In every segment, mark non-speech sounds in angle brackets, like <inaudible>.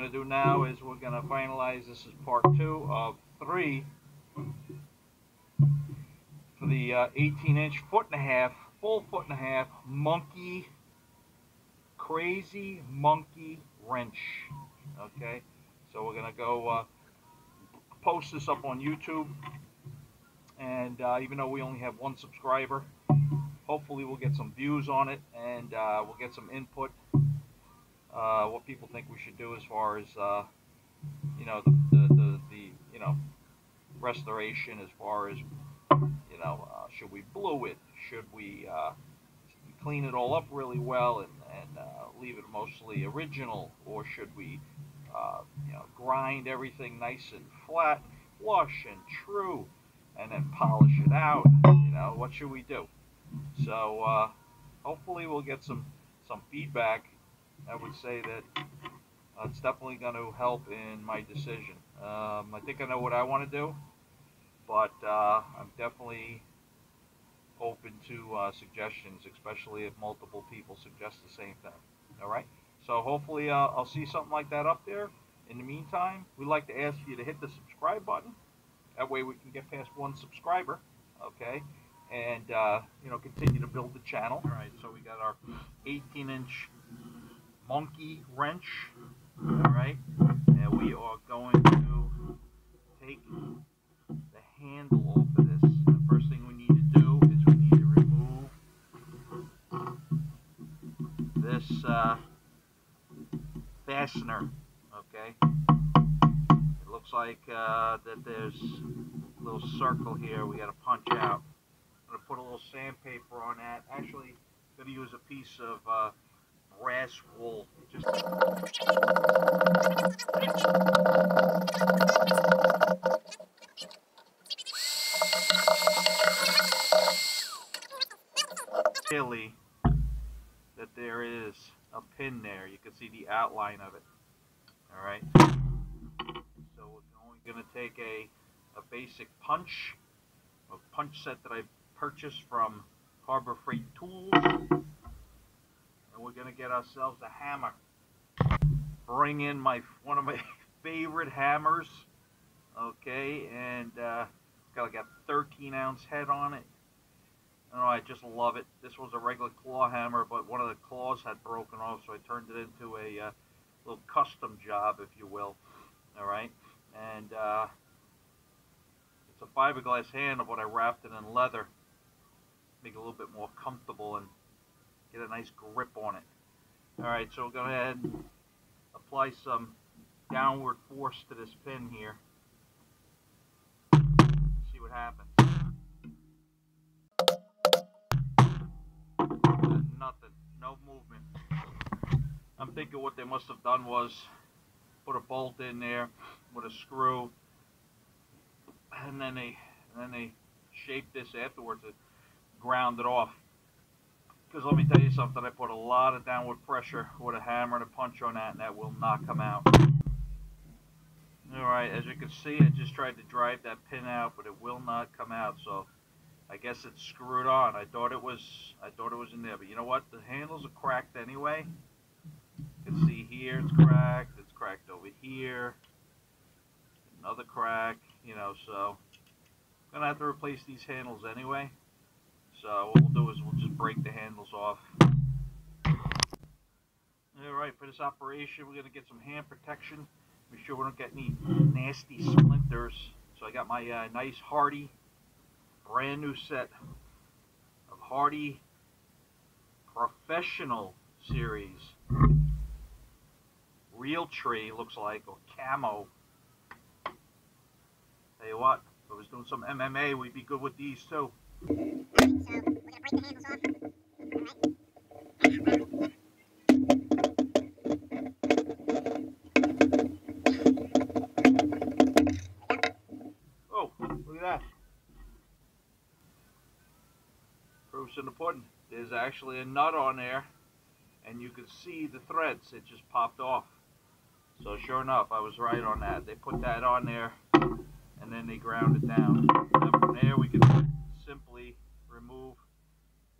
going to do now is we're going to finalize, this is part two of three for the uh, 18 inch foot and a half, full foot and a half monkey, crazy monkey wrench. Okay, so we're going to go uh, post this up on YouTube. And uh, even though we only have one subscriber, hopefully we'll get some views on it and uh, we'll get some input uh, what people think we should do as far as uh, you know the, the, the, the, you know restoration as far as you know uh, should we blue it? Should we uh, clean it all up really well and, and uh, leave it mostly original? Or should we you know grind everything nice and flat flush and true and then polish it out? You know what should we do? So uh, hopefully we'll get some some feedback. I would say that uh, it's definitely going to help in my decision. Um, I think I know what I want to do, but uh, I'm definitely open to uh, suggestions, especially if multiple people suggest the same thing. All right. So hopefully uh, I'll see something like that up there. In the meantime, we'd like to ask you to hit the subscribe button. That way we can get past one subscriber. Okay and uh, you know continue to build the channel. All right, so we got our 18 inch monkey wrench. All right, and we are going to take the handle off of this. The first thing we need to do is we need to remove this uh, fastener. Okay, it looks like uh, that there's a little circle here we got to punch out I'm to put a little sandpaper on that. Actually, I'm to use a piece of uh, brass wool. Just really that there is a pin there. You can see the outline of it. All right. So we're going to take a, a basic punch, a punch set that I purchased from Harbor Freight Tools. And we're going to get ourselves a hammer. Bring in my one of my <laughs> favorite hammers. Okay, and uh, it's got like a 13 ounce head on it. Know, I just love it. This was a regular claw hammer, but one of the claws had broken off, so I turned it into a uh, little custom job, if you will. All right, and uh, it's a fiberglass handle, but I wrapped it in leather make it a little bit more comfortable and get a nice grip on it. Alright, so we'll go ahead and apply some downward force to this pin here. See what happens. Nothing. No movement. I'm thinking what they must have done was put a bolt in there with a screw and then they and then they shaped this afterwards and ground it off. Because let me tell you something, I put a lot of downward pressure with a hammer and a punch on that, and that will not come out. Alright, as you can see, I just tried to drive that pin out, but it will not come out, so I guess it's screwed on. I thought it was I thought it was in there, but you know what? The handles are cracked anyway. You can see here it's cracked, it's cracked over here. Another crack, you know, so I'm gonna have to replace these handles anyway. So what we'll do is we'll just break the handles off. Alright, for this operation we're going to get some hand protection. Make sure we don't get any nasty splinters. So I got my uh, nice Hardy brand new set of Hardy Professional Series. Realtree, looks like, or camo. Tell you what, if I was doing some MMA, we'd be good with these too. Oh, look at that. Proofs in the pudding. There's actually a nut on there, and you can see the threads. It just popped off. So sure enough, I was right on that. They put that on there, and then they ground it down. And from there, we can simply remove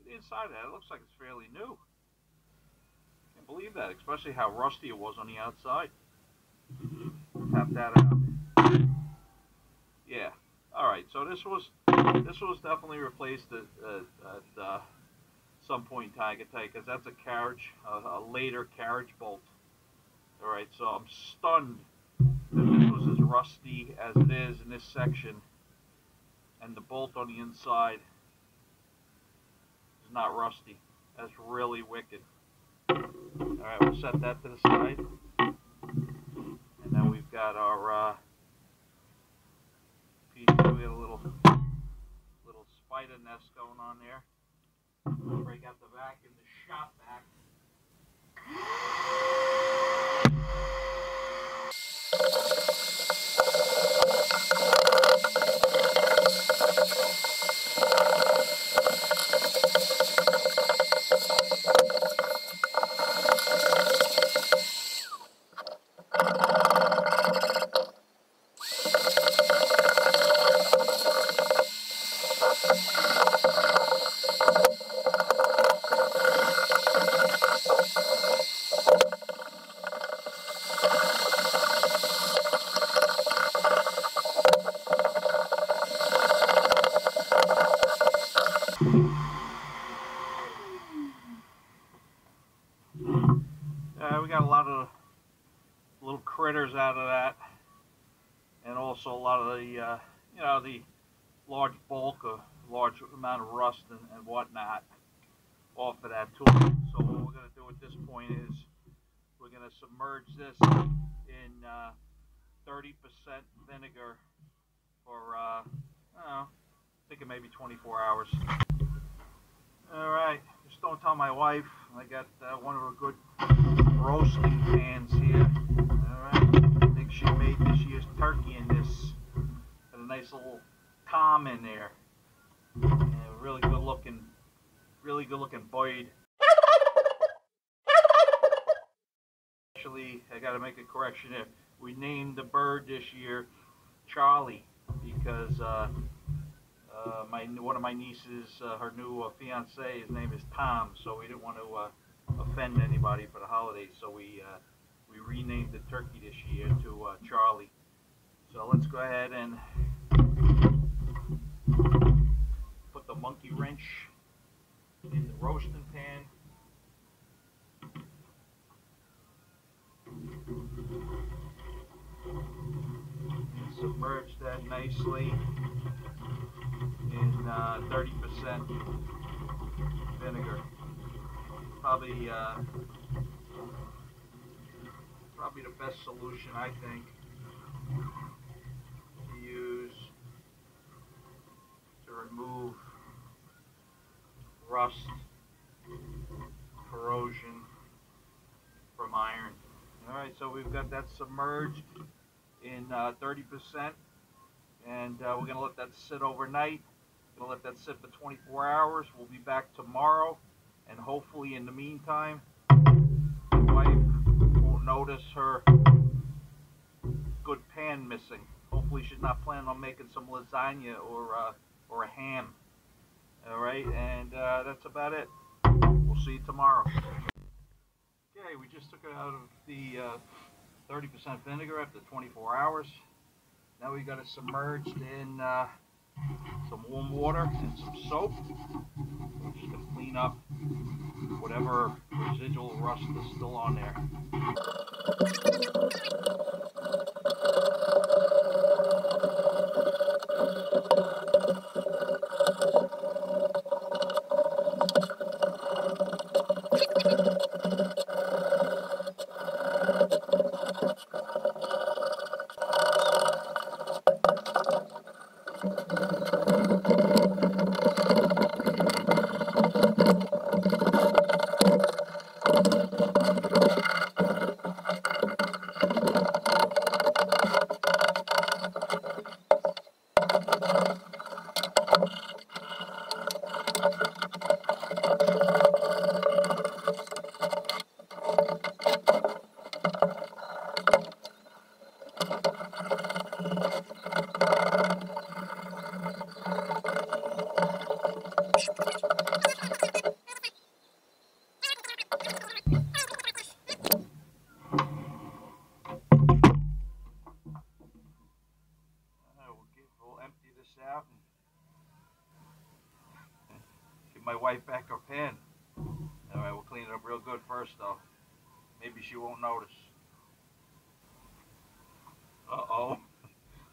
the inside of that. It looks like it's fairly new. Can't believe that, especially how rusty it was on the outside. Tap that out. Yeah. All right. So this was this was definitely replaced at, at, at uh, some point in time. Because that's a carriage, a, a later carriage bolt. All right. So I'm stunned that this was as rusty as it is in this section, and the bolt on the inside is not rusty. That's really wicked. Alright, we'll set that to the side. And then we've got our uh, piece, we got a little, little spider nest going on there. Break out the vac in the shop vac. Uh, we got a lot of little critters out of that, and also a lot of the, uh, you know, the large bulk, a large amount of rust and, and whatnot off of that tool. So what we're going to do at this point is we're going to submerge this in uh, 30% vinegar for, uh, I don't know, thinking maybe 24 hours. All right, just don't tell my wife. I got uh, one of her good roasting pans here. All right, I think she made this year's turkey in this. Nice little tom in there. Really good looking, really good looking bird. Actually, I got to make a correction here. We named the bird this year Charlie because uh, uh, my one of my nieces, uh, her new uh, fiance, his name is Tom, so we didn't want to uh, offend anybody for the holidays, so we uh, we renamed the turkey this year to uh, Charlie. So let's go ahead and put the monkey wrench in the roasting pan. And submerge that nicely in uh, 30% vinegar. Probably, uh, probably the best solution, I think, to use to remove rust, corrosion from iron. All right, so we've got that submerged in uh, 30% and uh, we're going to let that sit overnight. Going to let that sit for 24 hours. We'll be back tomorrow, and hopefully in the meantime, wife won't notice her good pan missing. Hopefully she's not planning on making some lasagna or uh, or a ham. All right, and uh, that's about it. We'll see you tomorrow. Okay, we just took it out of the 30% uh, vinegar after 24 hours. Now we got it submerged in uh, some warm water and some soap. We're just going to clean up whatever residual rust is still on there. my wife back her pan. All right, we'll clean it up real good first, though. Maybe she won't notice. Uh-oh.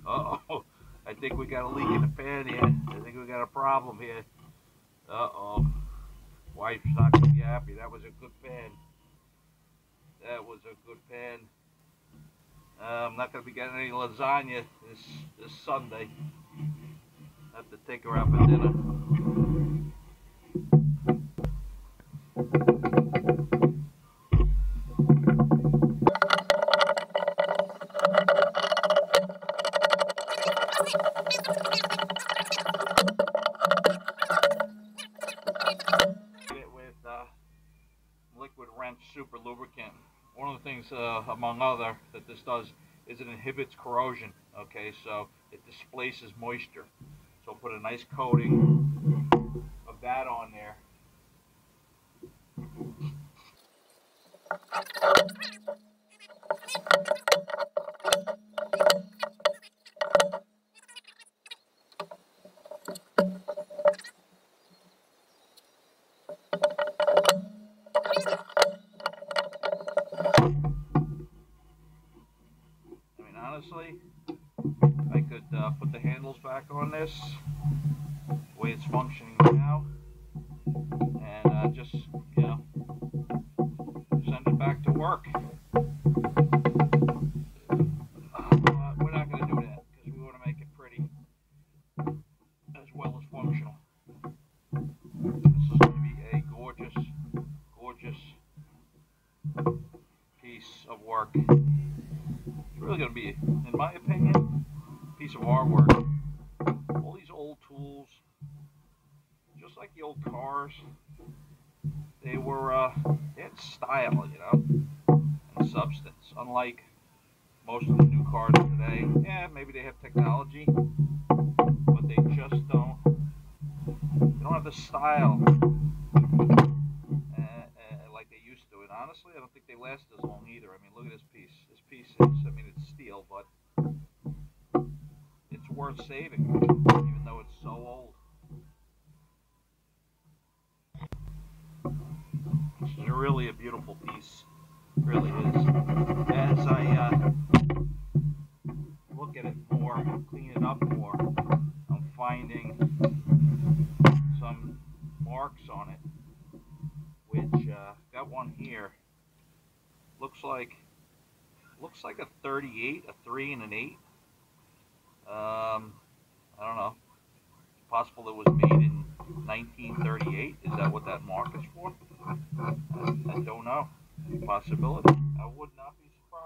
Uh-oh. I think we got a leak in the pan here. I think we got a problem here. Uh-oh. Wife's not going to be happy. That was a good pan. That was a good pan. Uh, I'm not going to be getting any lasagna this, this Sunday. I have to take her out for dinner. This does is it inhibits corrosion. Okay, so it displaces moisture. So put a nice coating of that on there. The handles back on this, the way it's functioning now, and uh, just, you know, send it back to work.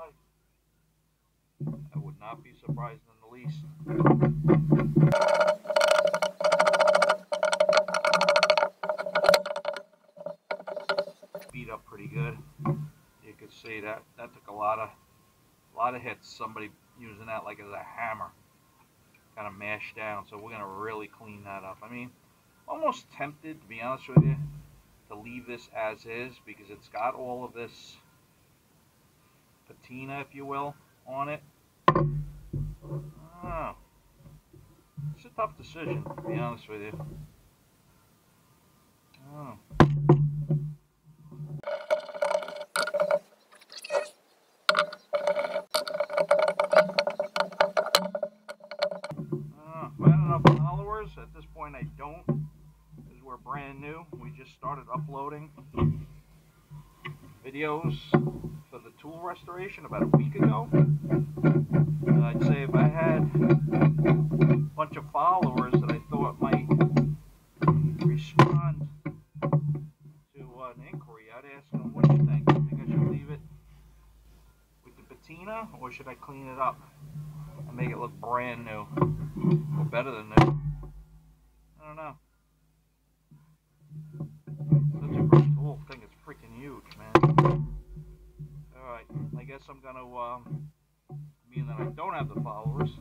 I would not be surprised in the least. beat up pretty good. You could see that that took a lot of a lot of hits. Somebody using that like as a hammer, kind of mashed down. So we're gonna really clean that up. I mean, almost tempted to be honest with you to leave this as is because it's got all of this patina, if you will, on it. Oh. It's a tough decision, to be honest with you. Oh. At this point, I don't, because we're brand new. We just started uploading videos for the tool restoration about a week ago. Uh, I'd say if I had a bunch of followers that I thought might respond to an inquiry, I'd ask them, what do you think? You think I should leave it with the patina, or should I clean it up and make it look brand new? Or better than new? I don't know. Such a great tool. Thing is freaking huge, I guess I'm gonna, um, being that I don't have the followers,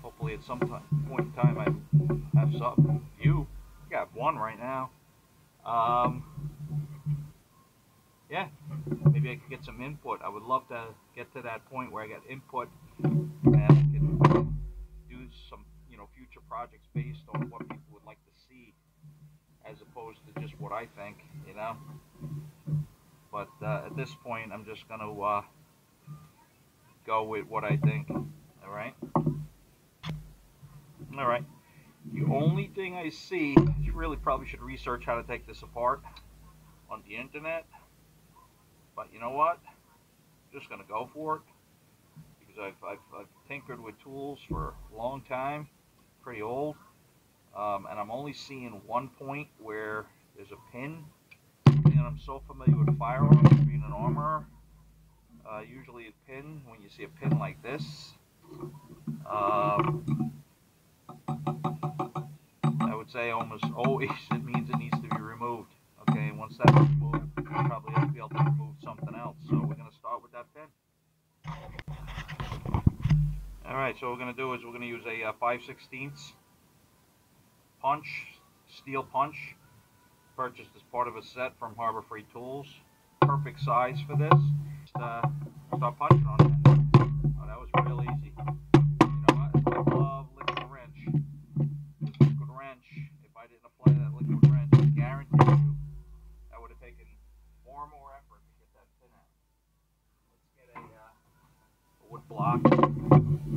hopefully at some point in time I have some. You, I got one right now. Um, yeah, maybe I could get some input. I would love to get to that point where I get input and I can do some, you know, future projects based on what people would like to see as opposed to just what I think, you know. But uh, at this point, I'm just gonna uh, go with what I think. All right. All right. The only thing I see, you really probably should research how to take this apart on the internet. But you know what? I'm just gonna go for it because I've, I've, I've tinkered with tools for a long time, pretty old, um, and I'm only seeing one point where there's a pin. And I'm so familiar with firearms, being an armorer. Uh, usually a pin, when you see a pin like this, um, I would say almost always <laughs> it means it needs to be removed. Okay, once that's removed, you'll probably have to be able to remove something else. So we're going to start with that pin. Alright, so what we're going to do is we're going to use a uh, 5 16 punch, steel punch, purchased as part of a set from Harbor Freight Tools. Perfect size for this. Just, uh, start punching on it. Oh, that was real easy. You know what? I love liquid wrench. This liquid wrench, if I didn't apply that liquid wrench, I guarantee you that would have taken more and more effort to get that pin out. Let's get a, uh, a wood block.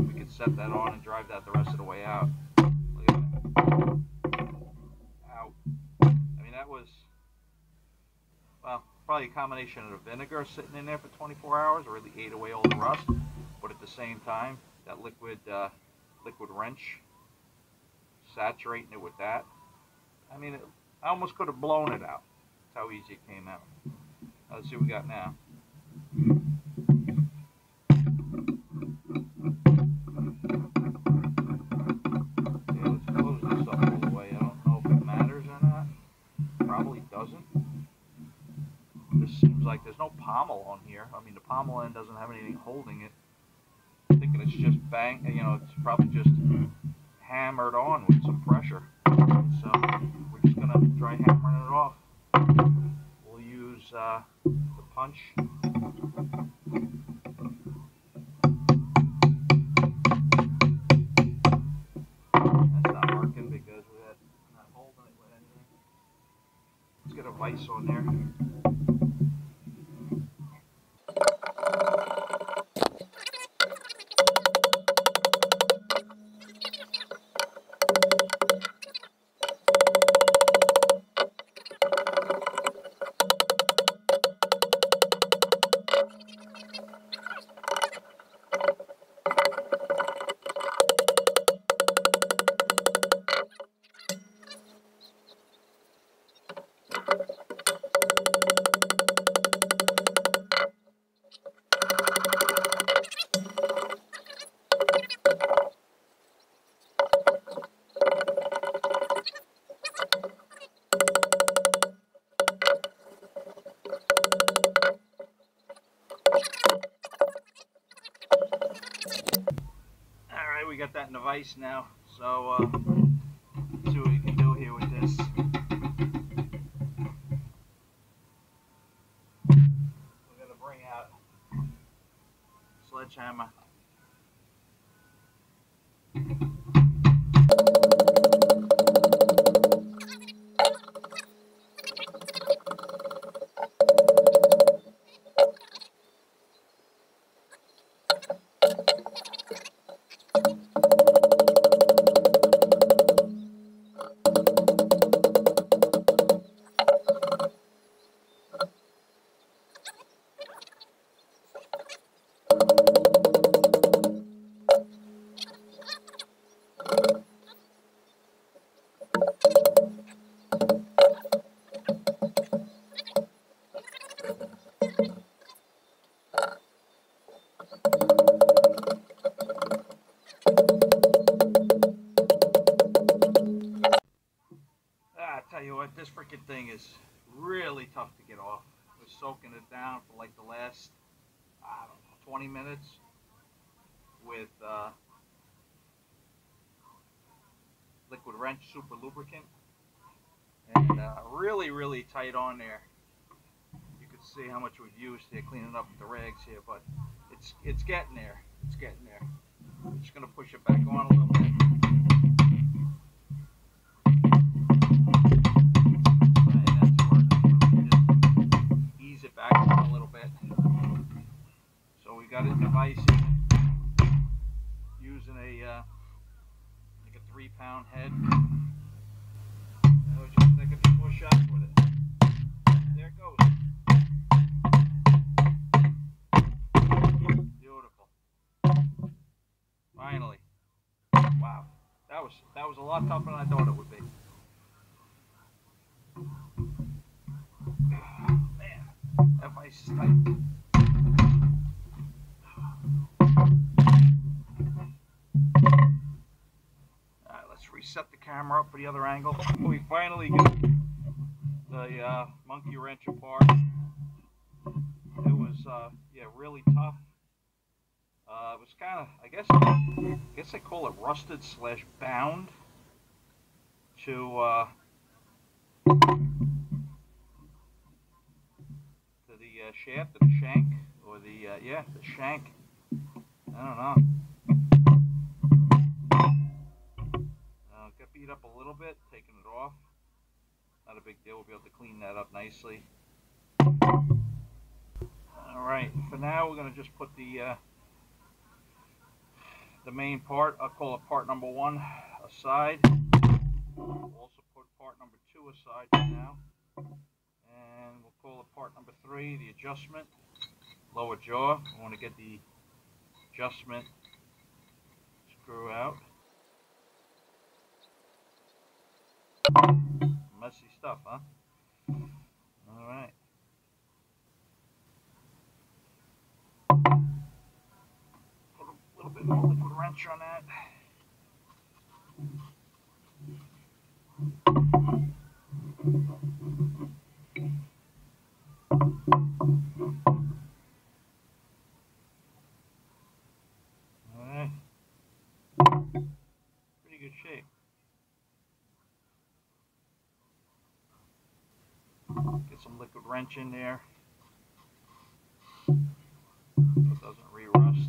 We can set that on and drive that the rest of the way out. Probably a combination of the vinegar sitting in there for 24 hours really ate away all the rust. But at the same time, that liquid, uh, liquid wrench, saturating it with that. I mean, it, I almost could have blown it out. That's how easy it came out. Let's see what we got now. Pommel on here. I mean, the pommel end doesn't have anything holding it. I'm thinking it's just bang, you know, it's probably just hammered on with some pressure. So we're just gonna try hammering it off. We'll use uh, the punch. Vise now. So, uh, on there. You can see how much we've used here cleaning up the rags here, but it's it's getting there. It's getting there. I'm just gonna push it back on a little bit. Ease it back a little bit. So we got it device using a uh, like a three pound head. I was just thinking people shot with it there it goes. Beautiful. Finally. Wow. That was that was a lot tougher than I thought it would be. Man, that vice is tight. Alright, the camera up for the other angle. We finally get the uh, monkey wrench apart. It was, uh, yeah, really tough. Uh, it was kind of, I guess, I guess they call it rusted slash bound to uh, to the uh, shaft, to the shank, or the uh, yeah, the shank. I don't know. Got beat up a little bit, taking it off. Not a big deal. We'll be able to clean that up nicely. All right. For now, we're gonna just put the uh, the main part. I'll call it part number one aside. We'll also put part number two aside for now. And we'll call it part number three, the adjustment. Lower jaw. We want to get the adjustment screw out. Messy stuff, huh? Alright. Put a little bit more liquid wrench on that. Alright. Pretty good shape. Get some liquid wrench in there. So it doesn't re-rust.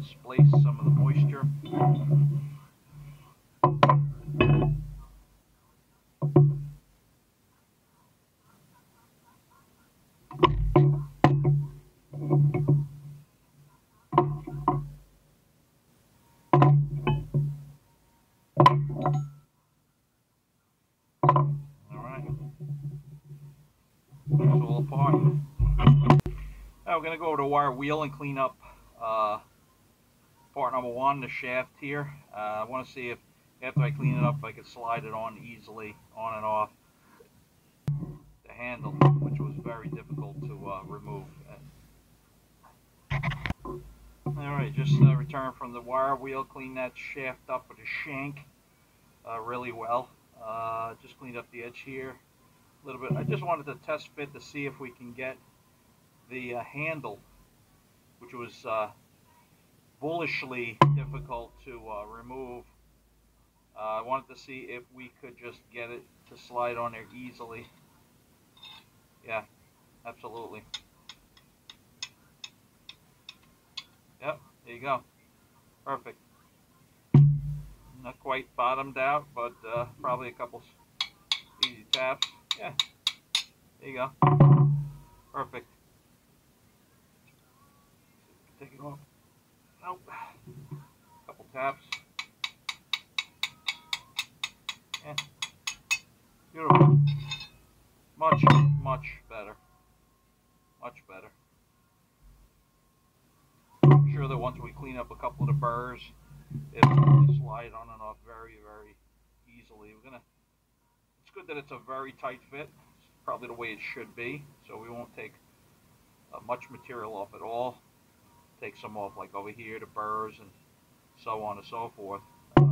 Displace some of the moisture. Going to go over to wire wheel and clean up uh, part number one, the shaft here. Uh, I want to see if after I clean it up, I can slide it on easily, on and off the handle, which was very difficult to uh, remove. Alright, just uh, return from the wire wheel, clean that shaft up with a shank uh, really well. Uh, just cleaned up the edge here a little bit. I just wanted to test fit to see if we can get the uh, handle, which was uh, bullishly difficult to uh, remove. Uh, I wanted to see if we could just get it to slide on there easily. Yeah, absolutely. Yep, there you go. Perfect. Not quite bottomed out, but uh, probably a couple easy taps. Yeah, there you go. Perfect. Take it off. Nope. Couple taps. Yeah. Beautiful. Much, much better. Much better. I'm sure that once we clean up a couple of the burrs, it'll slide on and off very, very easily. We're gonna. It's good that it's a very tight fit. It's probably the way it should be, so we won't take uh, much material off at all. Take some off, like over here, the burrs, and so on and so forth. Uh,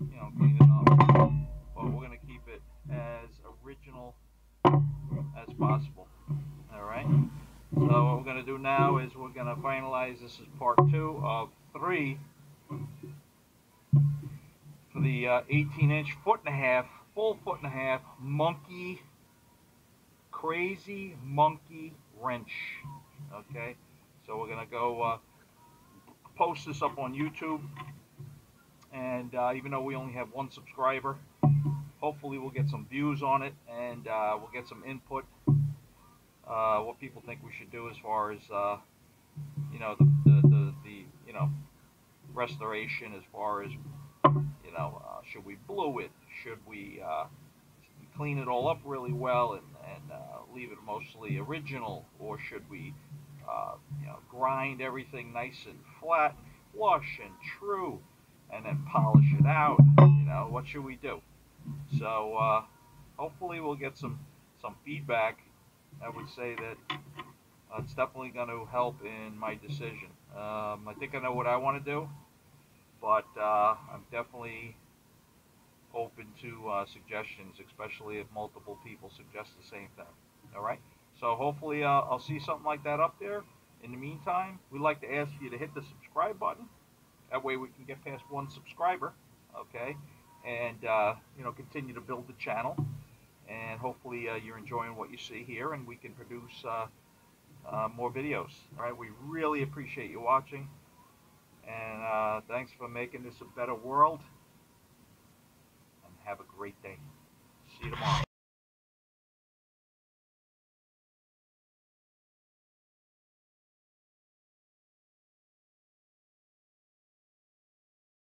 you know, clean it up. But we're gonna keep it as original as possible. All right. So what we're gonna do now is we're gonna finalize. This is part two of three for the uh, 18 inch foot and a half, full foot and a half monkey, crazy monkey wrench. Okay, so we're gonna go uh, post this up on YouTube, and uh, even though we only have one subscriber, hopefully we'll get some views on it, and uh, we'll get some input. Uh, what people think we should do as far as uh, you know the, the, the, the you know restoration as far as you know, uh, should we blue it? Should we uh, clean it all up really well and, and leave it mostly original? Or should we, uh, you know, grind everything nice and flat, flush and true? and then polish it out. You know, what should we do? So uh, hopefully we'll get some some feedback. I would say that uh, it's definitely going to help in my decision. Um, I think I know what I want to do, but uh, I'm definitely open to uh, suggestions, especially if multiple people suggest the same thing. All right. So hopefully uh, I'll see something like that up there. In the meantime, we'd like to ask you to hit the subscribe button. That way we can get past one subscriber. Okay. And uh, you know continue to build the channel. And hopefully uh, you're enjoying what you see here, and we can produce uh, uh, more videos. All right. We really appreciate you watching. And thanks for making this a better world And have a great day. See you tomorrow.